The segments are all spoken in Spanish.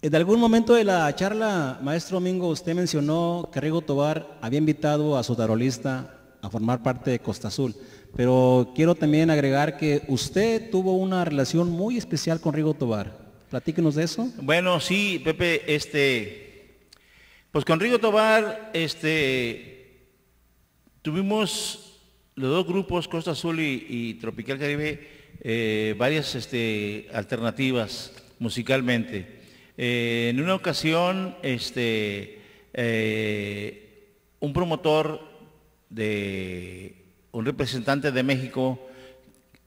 En algún momento de la charla, maestro Domingo, usted mencionó que Rigo Tobar había invitado a su tarolista a formar parte de Costa Azul, pero quiero también agregar que usted tuvo una relación muy especial con Rigo Tobar. Platíquenos de eso. Bueno, sí, Pepe, este, pues con Rigo Tobar, este, tuvimos los dos grupos, Costa Azul y, Tropical Caribe, eh, varias este, alternativas musicalmente. Eh, en una ocasión, este, eh, un promotor de un representante de México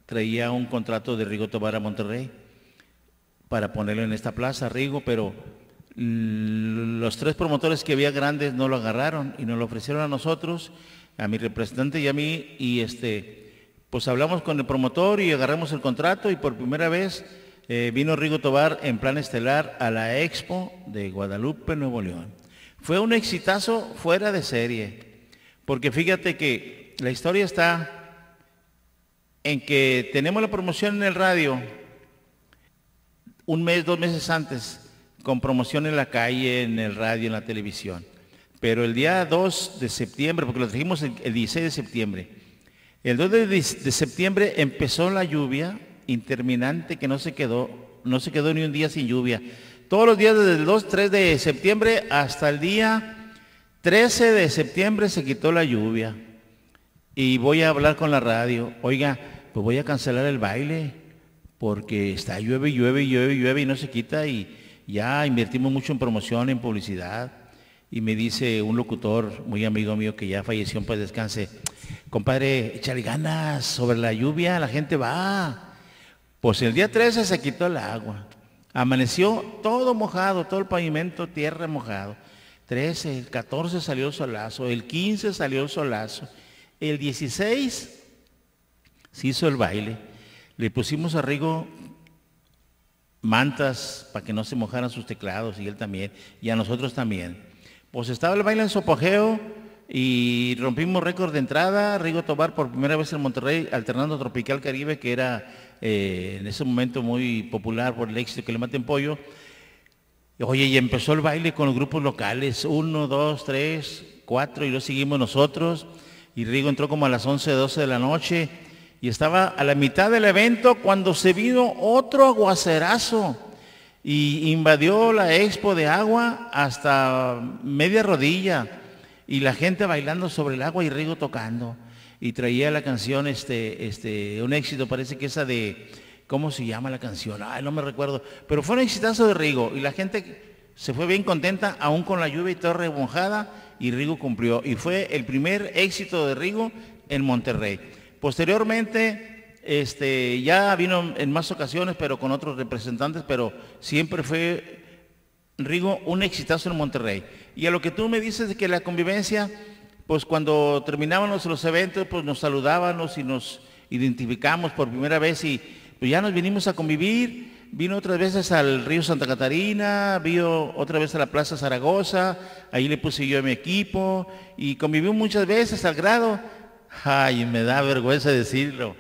traía un contrato de Rigo Tobar a Monterrey para ponerlo en esta plaza, Rigo, pero los tres promotores que había grandes no lo agarraron y nos lo ofrecieron a nosotros, a mi representante y a mí, y este, pues hablamos con el promotor y agarramos el contrato y por primera vez eh, vino Rigo Tobar en plan estelar a la Expo de Guadalupe, Nuevo León. Fue un exitazo fuera de serie, porque fíjate que la historia está en que tenemos la promoción en el radio un mes, dos meses antes, con promoción en la calle, en el radio, en la televisión. Pero el día 2 de septiembre, porque lo trajimos el, 16 de septiembre, el 2 de septiembre empezó la lluvia interminante que no se quedó, no se quedó ni un día sin lluvia. Todos los días desde el 2, 3 de septiembre hasta el día 13 de septiembre se quitó la lluvia. Y voy a hablar con la radio. Oiga, pues voy a cancelar el baile porque está llueve, llueve, llueve, llueve y no se quita y ya invertimos mucho en promoción, en publicidad. Y me dice un locutor muy amigo mío que ya falleció, pues descanse, compadre, échale ganas sobre la lluvia, la gente va. Pues el día 13 se quitó el agua. Amaneció todo mojado, todo el pavimento, tierra mojado. 13, el 14 salió el solazo, el 15 salió el solazo, el 16 se hizo el baile. Le pusimos a Rigo mantas para que no se mojaran sus teclados y él también, y a nosotros también. Pues estaba el baile en su apogeo y rompimos récord de entrada. Rigo Tobar por primera vez en Monterrey, alternando Tropical Caribe, que era eh, en ese momento muy popular por el éxito que le maten pollo. Oye, y empezó el baile con los grupos locales, uno, dos, tres, cuatro, y lo seguimos nosotros. Y Rigo entró como a las 11, 12 de la noche y estaba a la mitad del evento cuando se vino otro aguacerazo y invadió la expo de agua hasta media rodilla y la gente bailando sobre el agua y Rigo tocando y traía la canción, este, este, un éxito, parece que esa de, ¿cómo se llama la canción? Ay, no me recuerdo, pero fue un exitazo de Rigo y la gente se fue bien contenta, aún con la lluvia y todo rebonjada, y Rigo cumplió. Y fue el primer éxito de Rigo en Monterrey. Posteriormente, este, ya vino en más ocasiones, pero con otros representantes, pero siempre fue Rigo un exitazo en Monterrey. Y a lo que tú me dices de que la convivencia pues cuando terminábamos los eventos, pues nos saludábamos y nos identificamos por primera vez y pues ya nos vinimos a convivir. Vino otras veces al río Santa Catarina, vino otra vez a la Plaza Zaragoza, ahí le puse yo a mi equipo y convivimos muchas veces al grado, ay, me da vergüenza decirlo,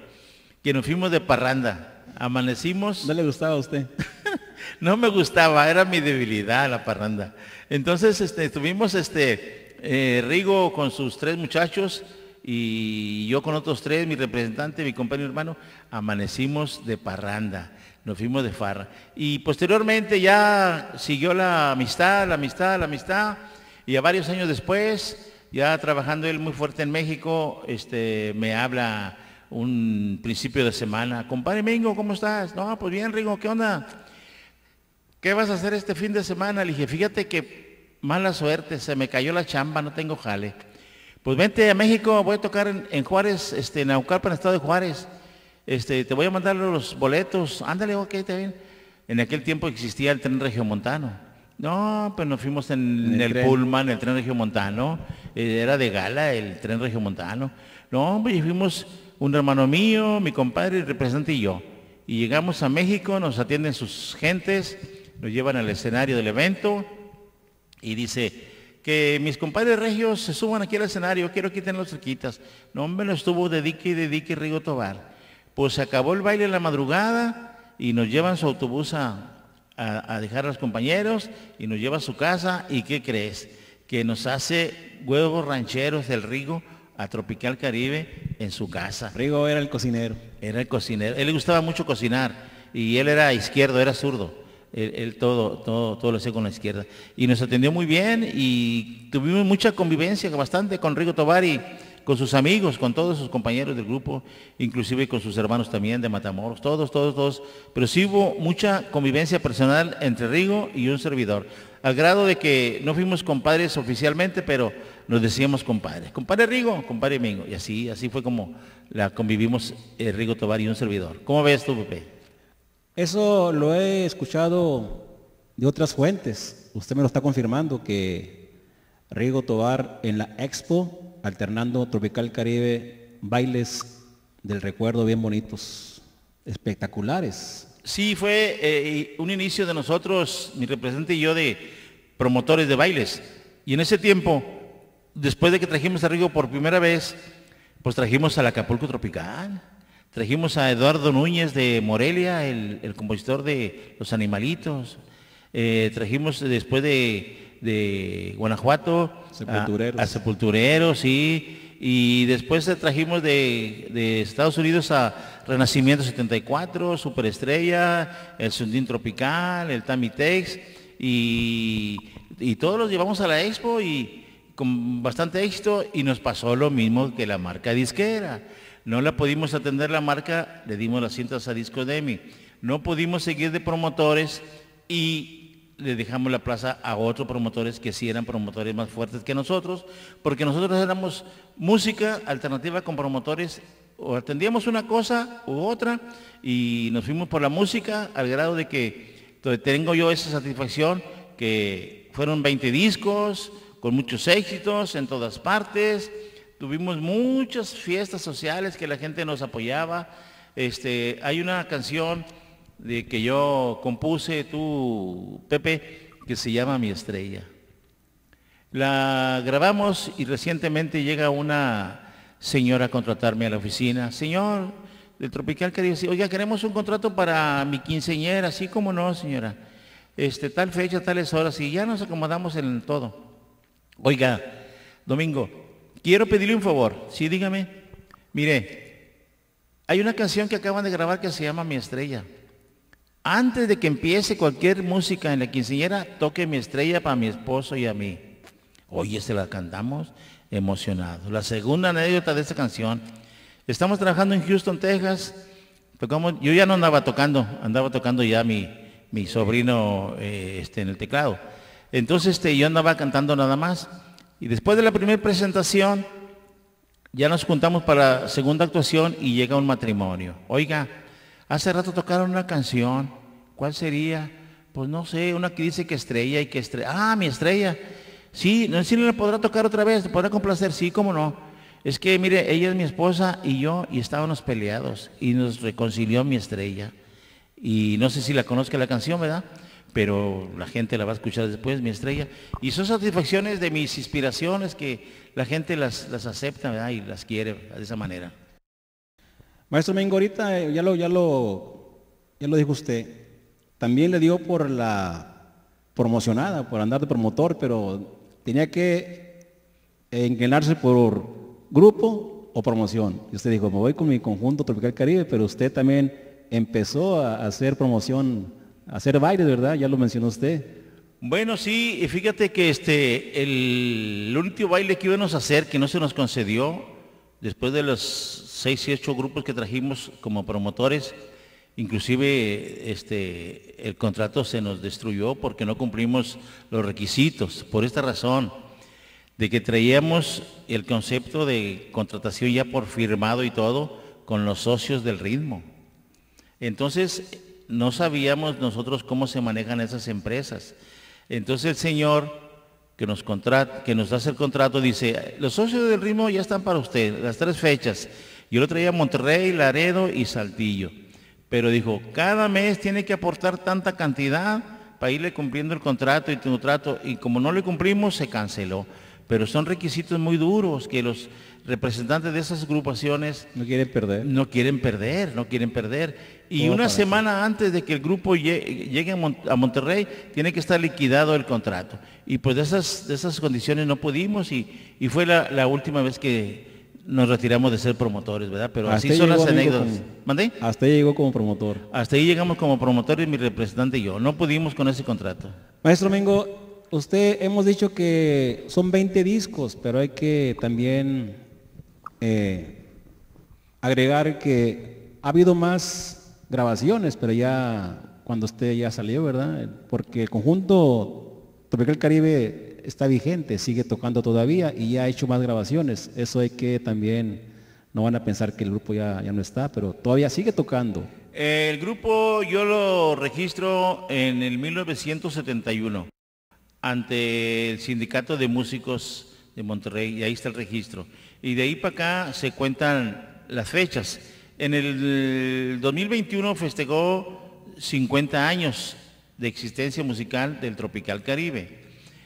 que nos fuimos de parranda, amanecimos. ¿No le gustaba a usted? no me gustaba, era mi debilidad la parranda. Entonces, este, estuvimos, este, eh, Rigo con sus tres muchachos y yo con otros tres, mi representante, mi compañero hermano, amanecimos de parranda, nos fuimos de farra. Y posteriormente ya siguió la amistad, la amistad, la amistad, y a varios años después, ya trabajando él muy fuerte en México, este, me habla un principio de semana, compadre Mingo, ¿cómo estás? No, pues bien, Rigo, ¿qué onda? ¿Qué vas a hacer este fin de semana? Le dije, fíjate que mala suerte, se me cayó la chamba, no tengo jale. Pues vente a México, voy a tocar en, Juárez, este, en Naucalpan, estado de Juárez. Este, te voy a mandar los boletos. Ándale, ok, está bien. En aquel tiempo existía el tren regiomontano. No, pues nos fuimos en, el, Pullman, el tren regiomontano. Eh, era de gala el tren regiomontano. No, pues fuimos un hermano mío, mi compadre, el representante y yo. Y llegamos a México, nos atienden sus gentes, nos llevan al escenario del evento y dice, que mis compadres regios se suban aquí al escenario, quiero que los cerquitas. No, hombre, no estuvo dedique y dedique Rigo Tobar. Pues se acabó el baile en la madrugada y nos llevan su autobús a, a, dejar a los compañeros y nos lleva a su casa. ¿Y qué crees? Que nos hace huevos rancheros del Rigo a Tropical Caribe en su casa. Rigo era el cocinero. Era el cocinero. Él le gustaba mucho cocinar y él era izquierdo, era zurdo. Él, todo, todo, todo lo hacía con la izquierda. Y nos atendió muy bien y tuvimos mucha convivencia, bastante con Rigo Tobar y con sus amigos, con todos sus compañeros del grupo, inclusive con sus hermanos también de Matamoros, todos, todos, todos. Pero sí hubo mucha convivencia personal entre Rigo y un servidor, al grado de que no fuimos compadres oficialmente, pero nos decíamos compadres. Compadre Rigo, compadre Mingo. Y así, así fue como la convivimos eh, Rigo Tobar y un servidor. ¿Cómo ves tú, Pepe? Eso lo he escuchado de otras fuentes. Usted me lo está confirmando que Rigo Tobar en la Expo alternando Tropical Caribe, bailes del recuerdo bien bonitos, espectaculares. Sí, fue eh, un inicio de nosotros, mi representante y yo, de promotores de bailes. Y en ese tiempo, después de que trajimos a Rigo por primera vez, pues trajimos al Acapulco Tropical, trajimos a Eduardo Núñez de Morelia, el, compositor de Los Animalitos, eh, trajimos después de de Guanajuato Sepultureros. A, Sepultureros, sí. Y después trajimos de, Estados Unidos a Renacimiento 74, Superestrella, el Sundin Tropical, el Tamitex, y, y todos los llevamos a la expo y con bastante éxito y nos pasó lo mismo que la marca disquera. No la pudimos atender la marca, le dimos las cintas a Disco Demi. No pudimos seguir de promotores y le dejamos la plaza a otros promotores que sí eran promotores más fuertes que nosotros, porque nosotros éramos música alternativa con promotores, o atendíamos una cosa u otra, y nos fuimos por la música al grado de que tengo yo esa satisfacción que fueron 20 discos, con muchos éxitos en todas partes, tuvimos muchas fiestas sociales que la gente nos apoyaba. Este, hay una canción que yo compuse, tú, Pepe, que se llama Mi Estrella. La grabamos y recientemente llega una señora a contratarme a la oficina. Señor, del Tropical Caribe, oiga, queremos un contrato para mi quinceñera, así como no, señora. Este, tal fecha, tales horas, y ya nos acomodamos en todo. Oiga, Domingo, quiero pedirle un favor. Sí, dígame. Mire, hay una canción que acaban de grabar que se llama Mi Estrella. Antes de que empiece cualquier música en la quinceañera, toque mi estrella para mi esposo y a mí. Oye, se la cantamos emocionados. La segunda anécdota de esta canción. Estamos trabajando en Houston, Texas. Yo ya no andaba tocando, andaba tocando ya mi, mi sobrino eh, este, en el teclado. Entonces este, yo andaba cantando nada más. Y después de la primera presentación, ya nos juntamos para segunda actuación y llega un matrimonio. Oiga, Hace rato tocaron una canción. ¿Cuál sería? Pues no sé, una que dice que estrella y que estrella. Ah, mi estrella. Sí, no sé si le podrá tocar otra vez, podrá complacer, sí, cómo no. Es que, mire, ella es mi esposa y yo, y estábamos peleados, y nos reconcilió mi estrella. Y no sé si la conozca la canción, ¿verdad? Pero la gente la va a escuchar después, mi estrella. Y son satisfacciones de mis inspiraciones que la gente las, las acepta. Y las quiere de esa manera. Maestro Mengo, ahorita eh, ya lo, ya lo, ya lo dijo usted, también le dio por la promocionada, por andar de promotor, pero tenía que inclinarse por grupo o promoción. Y usted dijo, me voy con mi conjunto Tropical Caribe, pero usted también empezó a hacer promoción, hacer bailes, ¿verdad? Ya lo mencionó usted. Bueno, sí, fíjate que este, el, el último baile que íbamos a hacer, que no se nos concedió, después de los seis y ocho grupos que trajimos como promotores, inclusive este, el contrato se nos destruyó porque no cumplimos los requisitos. Por esta razón, de que traíamos el concepto de contratación ya por firmado y todo con los socios del ritmo. Entonces, no sabíamos nosotros cómo se manejan esas empresas. Entonces el señor que nos, contrata, que nos hace el contrato dice, los socios del ritmo ya están para usted, las tres fechas. Yo lo traía a Monterrey, Laredo y Saltillo. Pero dijo, cada mes tiene que aportar tanta cantidad para irle cumpliendo el contrato y el contrato. Y como no le cumplimos, se canceló. Pero son requisitos muy duros que los representantes de esas agrupaciones no quieren perder. No quieren perder, no quieren perder. Y una semana antes de que el grupo lle- llegue a Mon- a Monterrey, tiene que estar liquidado el contrato. Y pues de esas, de esas condiciones no pudimos y, y fue la, la última vez que nos retiramos de ser promotores, ¿verdad? Pero Hasta así son las anécdotas. con- ¿Mandé? Hasta ahí llegó como promotor. Hasta ahí llegamos como promotores, mi representante y yo. No pudimos con ese contrato. Maestro Mingo, usted hemos dicho que son 20 discos, pero hay que también eh, agregar que ha habido más grabaciones, pero ya cuando usted ya salió, ¿verdad? Porque el conjunto Tropical Caribe está vigente, sigue tocando todavía y ya ha hecho más grabaciones. Eso hay que también, no van a pensar que el grupo ya, ya no está, pero todavía sigue tocando. El grupo yo lo registro en el 1971 ante el Sindicato de Músicos de Monterrey y ahí está el registro. Y de ahí para acá se cuentan las fechas. En el 2021 festejó 50 años de existencia musical del Tropical Caribe.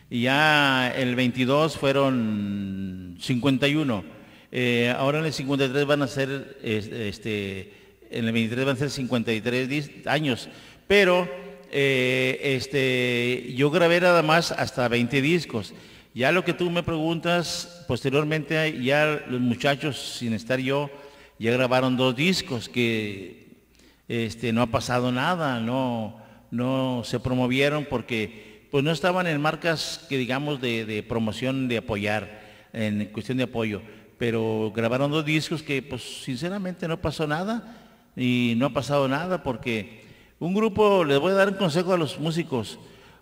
Y ya el 22 fueron 51. Eh, ahora en el 53 van a ser, es- este, en el 23 van a ser 53 dis- años. Pero eh, este, yo grabé nada más hasta 20 discos. Ya lo que tú me preguntas, posteriormente ya los muchachos, sin estar yo, ya grabaron dos discos que este, no ha pasado nada, no, no se promovieron porque pues no estaban en marcas que digamos de, de promoción, de apoyar, en cuestión de apoyo, pero grabaron dos discos que pues sinceramente no pasó nada y no ha pasado nada porque un grupo, les voy a dar un consejo a los músicos,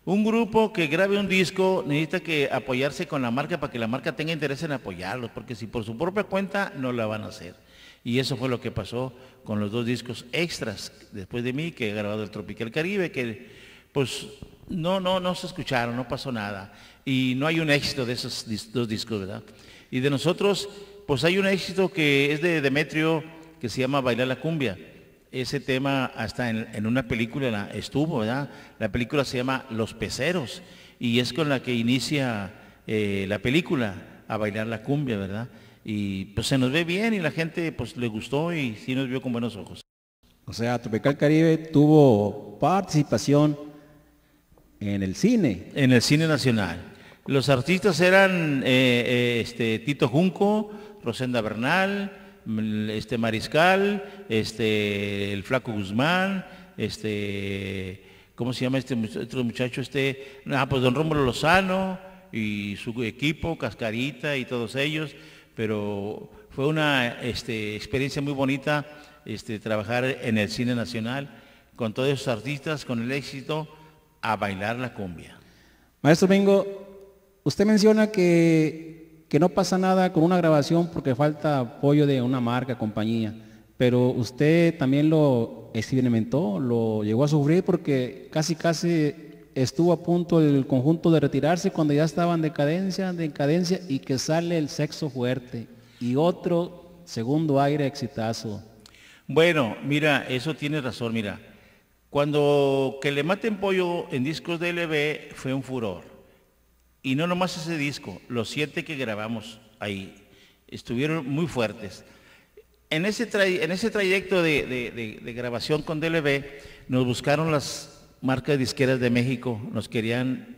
un grupo que grabe un disco necesita que apoyarse con la marca para que la marca tenga interés en apoyarlos, porque si por su propia cuenta no la van a hacer. Y eso fue lo que pasó con los dos discos extras después de mí, que he grabado el Tropical Caribe, que pues no, no, no se escucharon, no pasó nada. Y no hay un éxito de esos dos discos, ¿verdad? Y de nosotros, pues hay un éxito que es de Demetrio, que se llama Bailar la Cumbia. Ese tema hasta en, en una película la- estuvo, ¿verdad? La película se llama Los Peceros y es con la que inicia eh, la película a bailar la cumbia, ¿verdad? Y pues se nos ve bien y la gente pues le gustó y sí nos vio con buenos ojos. O sea, Tropical Caribe tuvo participación en el cine. En el cine nacional. Los artistas eran eh, eh, este, Tito Junco, Rosenda Bernal, mm, este Mariscal, este, el Flaco Guzmán, este, ¿cómo se llama este otro muchacho? Este, ah, pues don Rómulo Lozano y su equipo, Cascarita y todos ellos, pero fue una este, experiencia muy bonita este, trabajar en el cine nacional con todos esos artistas, con el éxito, a bailar la cumbia. Maestro Mingo, usted menciona que, que no pasa nada con una grabación porque falta apoyo de una marca, compañía, pero usted también lo experimentó, lo llegó a sufrir porque casi casi estuvo a punto el conjunto de retirarse cuando ya estaba en decadencia, decadencia y que sale el sexo fuerte y otro segundo aire exitazo. Bueno, mira, eso tiene razón, mira. Cuando que le maten pollo en discos de LB fue un furor. Y no nomás ese disco, los siete que grabamos ahí estuvieron muy fuertes. En ese, en ese trayecto de, de- de- de grabación con DLB nos buscaron las marcas disqueras de México, nos querían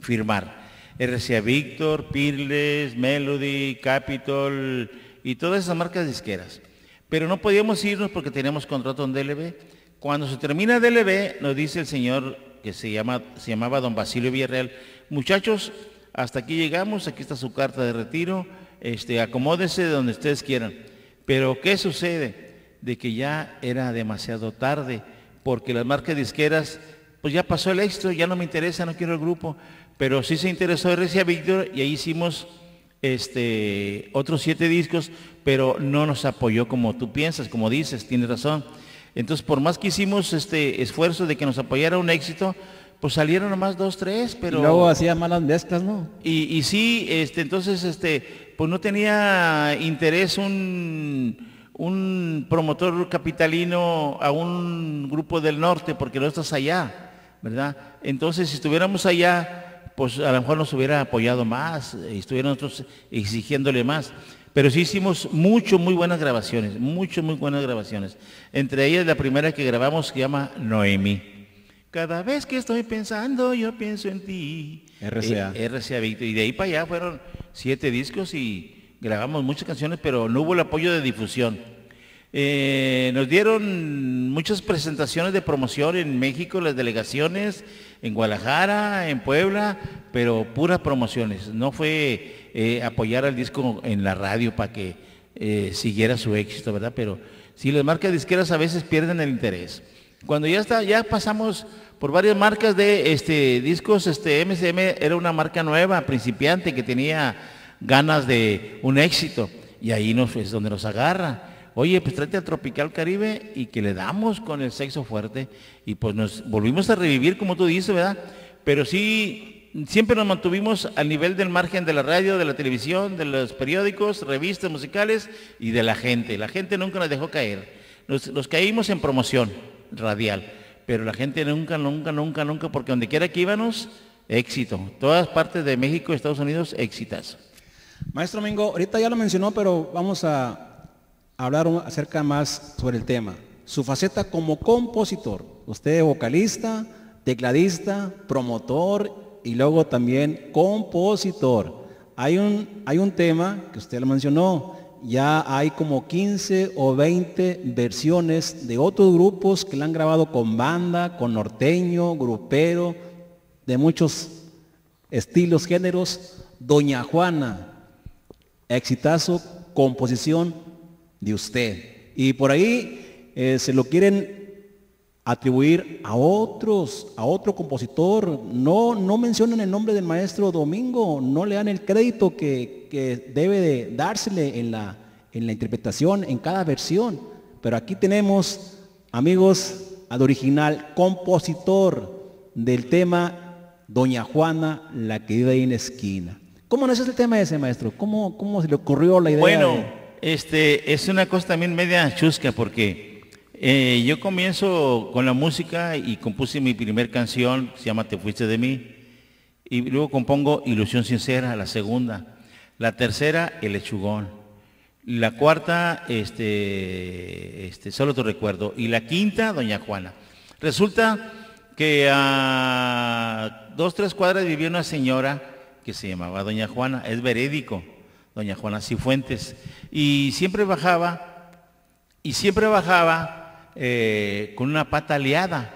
firmar. RCA Victor, Pirles, Melody, Capitol y todas esas marcas disqueras. Pero no podíamos irnos porque teníamos contrato en DLB. Cuando se termina DLB, nos dice el señor que se, llama, se llamaba don Basilio Villarreal, muchachos, hasta aquí llegamos, aquí está su carta de retiro, este, acomódese donde ustedes quieran. Pero ¿qué sucede? De que ya era demasiado tarde, porque las marcas disqueras, pues ya pasó el éxito, ya no me interesa, no quiero el grupo, pero sí se interesó RCA Víctor y ahí hicimos este, otros siete discos, pero no nos apoyó como tú piensas, como dices, tienes razón. Entonces, por más que hicimos este esfuerzo de que nos apoyara un éxito, pues salieron nomás dos, tres, pero... Y luego hacía malas mezclas, ¿no? Y, y sí, este, entonces, este, pues no tenía interés un, un promotor capitalino a un grupo del norte, porque no estás allá, ¿verdad? Entonces, si estuviéramos allá, pues a lo mejor nos hubiera apoyado más, y estuviéramos nosotros exigiéndole más. Pero sí hicimos mucho, muy buenas grabaciones, mucho, muy buenas grabaciones. Entre ellas la primera que grabamos se llama Noemi. Cada vez que estoy pensando, yo pienso en ti. RCA. Eh, RCA Víctor. Y de ahí para allá fueron siete discos y grabamos muchas canciones, pero no hubo el apoyo de difusión. Eh, nos dieron muchas presentaciones de promoción en México, las delegaciones, en Guadalajara, en Puebla, pero puras promociones. No fue eh, apoyar al disco en la radio para que eh, siguiera su éxito, ¿verdad? Pero si las marcas disqueras a veces pierden el interés. Cuando ya está, ya pasamos por varias marcas de este, discos, este MCM era una marca nueva, principiante, que tenía ganas de un éxito. Y ahí es donde nos agarra. Oye, pues trate al Tropical Caribe y que le damos con el sexo fuerte. Y pues nos volvimos a revivir, como tú dices, ¿verdad? Pero sí, siempre nos mantuvimos al nivel del margen de la radio, de la televisión, de los periódicos, revistas musicales y de la gente. La gente nunca nos dejó caer. Nos, caímos en promoción radial. Pero la gente nunca, nunca, nunca, nunca, porque donde quiera que íbamos, éxito. Todas partes de México Estados Unidos, éxitas. Maestro Mingo, ahorita ya lo mencionó, pero vamos a hablar acerca más sobre el tema. Su faceta como compositor. Usted vocalista, tecladista, promotor y luego también compositor. Hay un, hay un tema que usted lo mencionó, ya hay como 15 o 20 versiones de otros grupos que le han grabado con banda, con norteño, grupero, de muchos estilos, géneros. Doña Juana, exitazo, composición de usted. Y por ahí eh, se lo quieren atribuir a otros, a otro compositor. No, no mencionan el nombre del maestro Domingo, no le dan el crédito que, que debe de dársele en la, en la interpretación, en cada versión. Pero aquí tenemos, amigos, al original compositor del tema Doña Juana, la que vive en esquina. ¿Cómo nació el tema ese, maestro? ¿Cómo, cómo se le ocurrió la idea? Bueno, este, es una cosa también media chusca porque eh, yo comienzo con la música y compuse mi primer canción, se llama Te fuiste de mí, y luego compongo Ilusión Sincera, la segunda, la tercera, El Lechugón, la cuarta, este, este, Solo te recuerdo, y la quinta, Doña Juana. Resulta que a dos, tres cuadras vivía una señora que se llamaba Doña Juana, es verídico doña Juana Cifuentes. Y siempre bajaba, y siempre bajaba eh, con una pata aliada,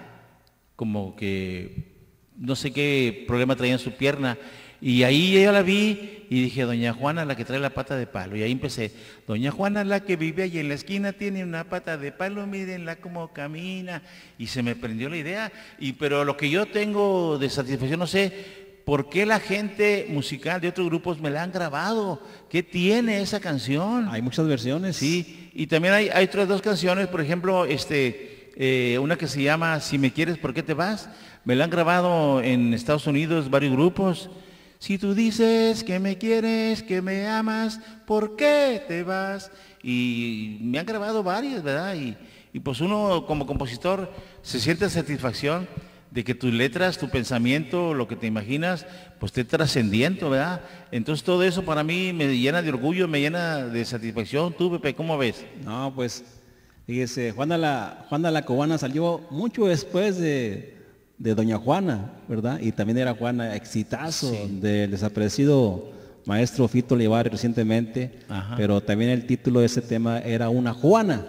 como que no sé qué problema traía en su pierna. Y ahí yo la vi y dije, doña Juana, la que trae la pata de palo. Y ahí empecé, doña Juana, la que vive ahí en la esquina, tiene una pata de palo, mírenla cómo camina. Y se me prendió la idea. Y, pero lo que yo tengo de satisfacción, no sé, ¿Por qué la gente musical de otros grupos me la han grabado? ¿Qué tiene esa canción? Hay muchas versiones. Sí, y también hay, otras dos canciones, por ejemplo, este, eh, una que se llama Si me quieres, ¿por qué te vas? Me la han grabado en Estados Unidos varios grupos. Si tú dices que me quieres, que me amas, ¿por qué te vas? Y me han grabado varias, ¿verdad? Y, y pues uno como compositor se siente satisfacción de que tus letras, tu pensamiento, lo que te imaginas, pues esté trascendiendo, ¿verdad? Entonces todo eso para mí me llena de orgullo, me llena de satisfacción. Tú, Pepe, ¿cómo ves? No, pues, fíjese, Juana la, Juana la Cubana salió mucho después de, Doña Juana, ¿verdad? Y también era Juana exitazo del desaparecido maestro Fito Olivares recientemente, pero también el título de ese tema era Una Juana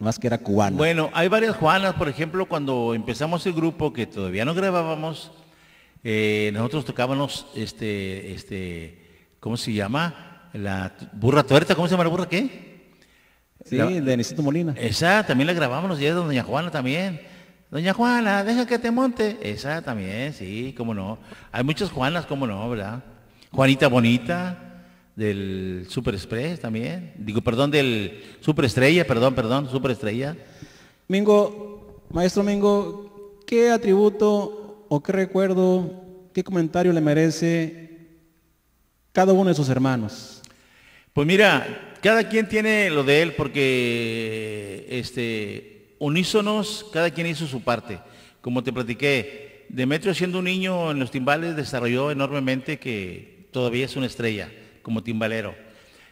más que era cubana. Bueno, hay varias Juanas, por ejemplo, cuando empezamos el grupo, que todavía no grabábamos, eh, nosotros tocábamos, este, este, ¿cómo se llama? La burra tuerta, ¿cómo se llama la burra qué? Sí, de Nicito Molina. Esa también la grabamos, y es de Doña Juana también. Doña Juana, deja que te monte. Esa también, sí, cómo no. Hay muchas Juanas, cómo no, ¿verdad? Juanita Bonita del Super Express también. Digo, perdón, del Super Estrella, perdón, perdón, Super Estrella. Mingo, maestro Mingo, ¿qué atributo o qué recuerdo, qué comentario le merece cada uno de sus hermanos? Pues mira, cada quien tiene lo de él porque este, unísonos, cada quien hizo su parte. Como te platiqué, Demetrio siendo un niño en los timbales desarrolló enormemente que todavía es una estrella como timbalero.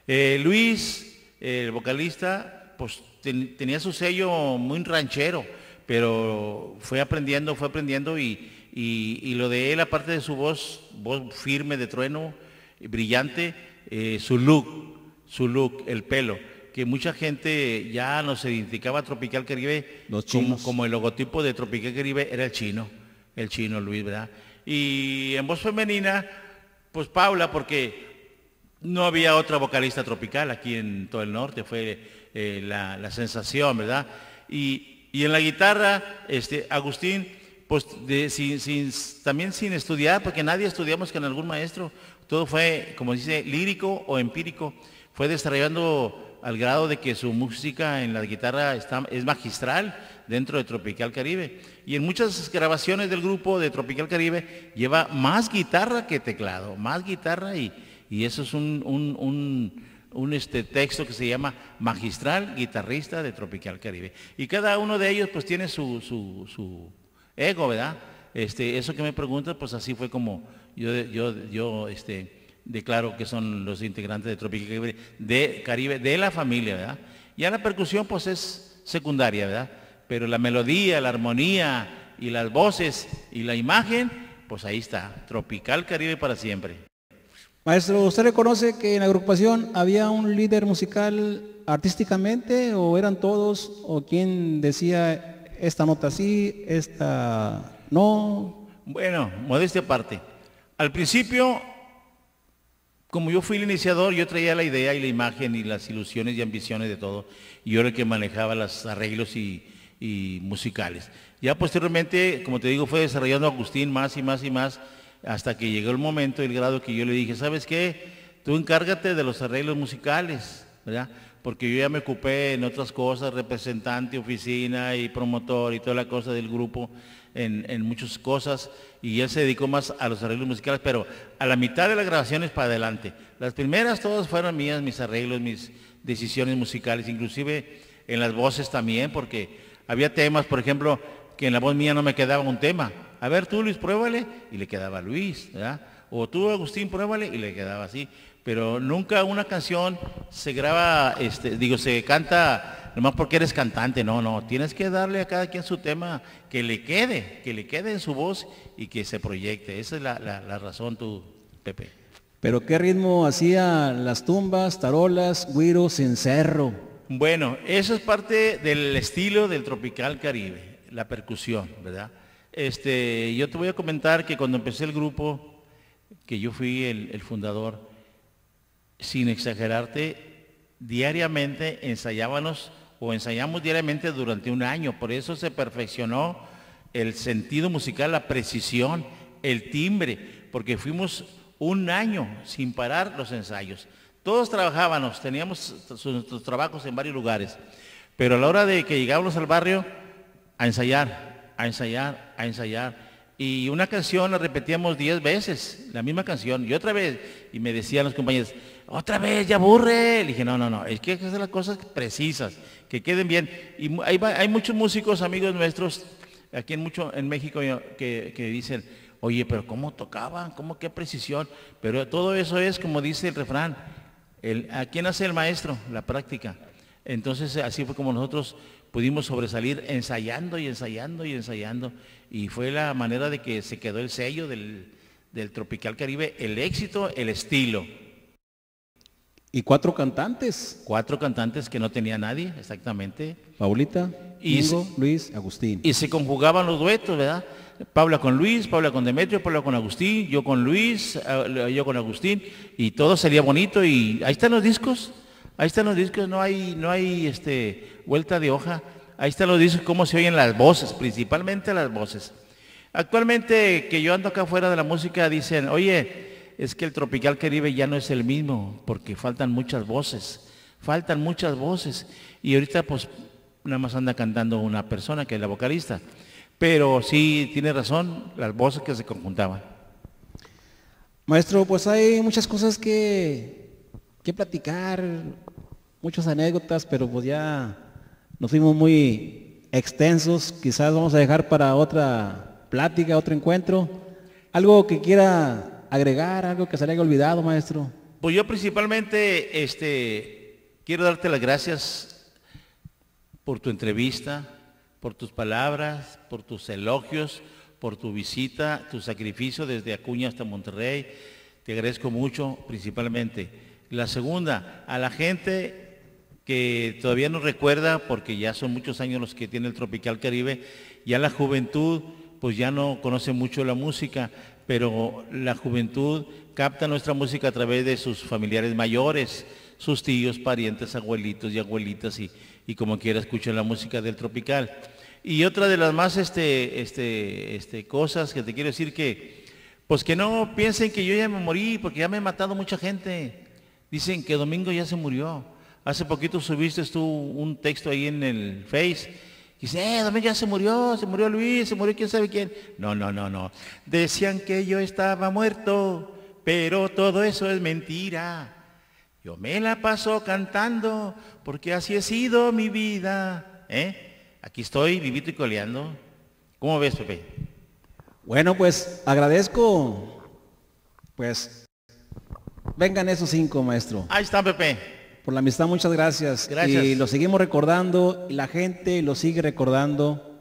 Eh, Luis, el vocalista, pues tenía su sello muy ranchero, pero fue aprendiendo, fue aprendiendo y, y, lo de él, aparte de su voz, voz firme de trueno, brillante, eh, su look, su look, el pelo, que mucha gente ya nos identificaba a Tropical Caribe como, como, el logotipo de Tropical Caribe era el chino, el chino Luis, ¿verdad? Y en voz femenina, pues Paula, porque no había otra vocalista tropical aquí en todo el norte, fue eh, la, sensación, ¿verdad? Y, en la guitarra, este, Agustín, pues también sin estudiar, porque nadie estudiamos con algún maestro, todo fue, como dice, lírico o empírico, fue desarrollando al grado de que su música en la guitarra está, es magistral dentro de Tropical Caribe. Y en muchas grabaciones del grupo de Tropical Caribe lleva más guitarra que teclado, más guitarra y, y eso es un, este, texto que se llama Magistral Guitarrista de Tropical Caribe. Y cada uno de ellos pues tiene su, su, ego, ¿verdad? Este, eso que me preguntas, pues así fue como yo, yo, yo este, declaro que son los integrantes de Tropical Caribe, de Caribe, de la familia, ¿verdad? Ya la percusión pues es secundaria, ¿verdad? Pero la melodía, la armonía y las voces y la imagen, pues ahí está, Tropical Caribe para siempre. Maestro, ¿usted reconoce que en la agrupación había un líder musical artísticamente o eran todos o quién decía esta nota sí, esta no? Bueno, modestia aparte. Al principio, como yo fui el iniciador, yo traía la idea y la imagen y las ilusiones y ambiciones de todo. Y yo era el que manejaba los arreglos y, y musicales. Ya posteriormente, como te digo, fue desarrollando Agustín más y más y más hasta que llegó el momento el grado que yo le dije, ¿sabes qué? Tú encárgate de los arreglos musicales, ¿verdad? Porque yo ya me ocupé en otras cosas, representante, oficina y promotor y toda la cosa del grupo, en, muchas cosas, y él se dedicó más a los arreglos musicales, pero a la mitad de las grabaciones para adelante. Las primeras todas fueron mías, mis arreglos, mis decisiones musicales, inclusive en las voces también, porque había temas, por ejemplo, que en la voz mía no me quedaba un tema, a ver tú Luis, pruébale, y le quedaba Luis, ¿verdad? O tú Agustín, pruébale, y le quedaba así. Pero nunca una canción se graba, este, digo, se canta nomás porque eres cantante, no, no, tienes que darle a cada quien su tema que le quede, que le quede en su voz y que se proyecte. Esa es la, razón tú, Pepe. Pero ¿qué ritmo hacía las tumbas, tarolas, guiros, cencerro? Bueno, eso es parte del estilo del tropical caribe, la percusión, ¿verdad? Este, yo te voy a comentar que cuando empecé el grupo, que yo fui el, fundador, sin exagerarte, diariamente ensayábamos o ensayamos diariamente durante un año. Por eso se perfeccionó el sentido musical, la precisión, el timbre, porque fuimos un año sin parar los ensayos. Todos trabajábamos, teníamos nuestros trabajos en varios lugares, pero a la hora de que llegábamos al barrio a ensayar, a ensayar, a ensayar. Y una canción la repetíamos diez veces, la misma canción, y otra vez, y me decían los compañeros, otra vez, ya aburre. Le dije, no, no, no, es que hay que hacer las cosas precisas, que queden bien. Y hay, hay muchos músicos, amigos nuestros, aquí en, mucho, en México, que, dicen, oye, pero ¿cómo tocaban? ¿Cómo qué precisión? Pero todo eso es, como dice el refrán, el, ¿a quién hace el maestro? La práctica. Entonces, así fue como nosotros pudimos sobresalir ensayando y ensayando y ensayando. Y fue la manera de que se quedó el sello del, Tropical Caribe, el éxito, el estilo. ¿Y cuatro cantantes? Cuatro cantantes que no tenía nadie, exactamente. Paulita, Ingo, Luis, Agustín. Y se conjugaban los duetos, ¿verdad? Paula con Luis, Paula con Demetrio, Paula con Agustín, yo con Luis, eh, yo con Agustín, y todo sería bonito y ahí están los discos. Ahí están los discos, no hay, no hay este, vuelta de hoja. Ahí están los discos, cómo se oyen las voces, principalmente las voces. Actualmente que yo ando acá fuera de la música dicen, oye, es que el Tropical Caribe ya no es el mismo porque faltan muchas voces, faltan muchas voces. Y ahorita pues nada más anda cantando una persona que es la vocalista. Pero sí, tiene razón, las voces que se conjuntaban. Maestro, pues hay muchas cosas que que platicar, muchas anécdotas, pero pues ya nos fuimos muy extensos. Quizás vamos a dejar para otra plática, otro encuentro. Algo que quiera agregar, algo que se le haya olvidado, maestro. Pues yo principalmente este, quiero darte las gracias por tu entrevista, por tus palabras, por tus elogios, por tu visita, tu sacrificio desde Acuña hasta Monterrey. Te agradezco mucho, principalmente. La segunda, a la gente que todavía no recuerda, porque ya son muchos años los que tiene el Tropical Caribe, ya la juventud pues ya no conoce mucho la música, pero la juventud capta nuestra música a través de sus familiares mayores, sus tíos, parientes, abuelitos y abuelitas, y, y como quiera escuchan la música del Tropical. Y otra de las más este, este, este, cosas que te quiero decir que, pues que no piensen que yo ya me morí, porque ya me he matado mucha gente. Dicen que Domingo ya se murió. Hace poquito subiste tú un texto ahí en el Face. Dice, eh, Domingo ya se murió, se murió Luis, se murió quién sabe quién. No, no, no, no. Decían que yo estaba muerto, pero todo eso es mentira. Yo me la paso cantando, porque así ha sido mi vida. ¿Eh? Aquí estoy, vivito y coleando. ¿Cómo ves, Pepe? Bueno, pues agradezco, pues, vengan esos cinco, maestro. Ahí está, Pepe. Por la amistad, muchas gracias. Gracias. Y lo seguimos recordando, la gente lo sigue recordando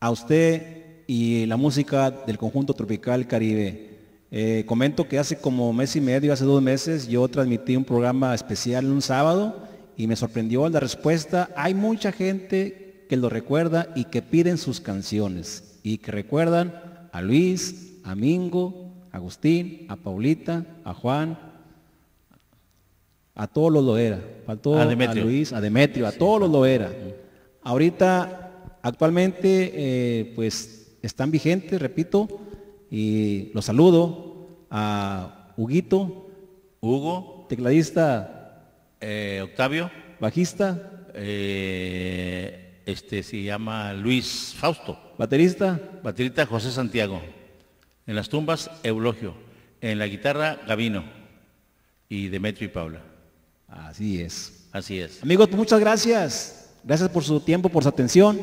a usted y la música del conjunto tropical Caribe. Eh, comento que hace como mes y medio, hace dos meses, yo transmití un programa especial un sábado y me sorprendió la respuesta. Hay mucha gente que lo recuerda y que piden sus canciones y que recuerdan a Luis, a Mingo, Agustín, a Paulita, a Juan, a todos los Loera, faltó A a. Luis, a Demetrio, a todos los Loera. Ahorita, actualmente, eh, pues están vigentes, repito, y los saludo a Huguito, Hugo, tecladista, eh, Octavio, bajista, eh, este se llama Luis Fausto, baterista, baterista José Santiago, en las tumbas Eulogio, en la guitarra Gavino y Demetrio y Paula. así es. Así es. Amigos, pues, muchas gracias. Gracias por su tiempo, por su atención.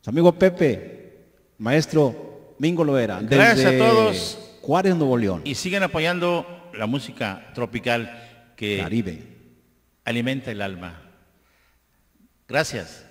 Su amigo Pepe, maestro Mingo Loera. Gracias a desde todos. Juárez, Nuevo León. Y siguen apoyando la música tropical que Caribe. alimenta el alma. Gracias.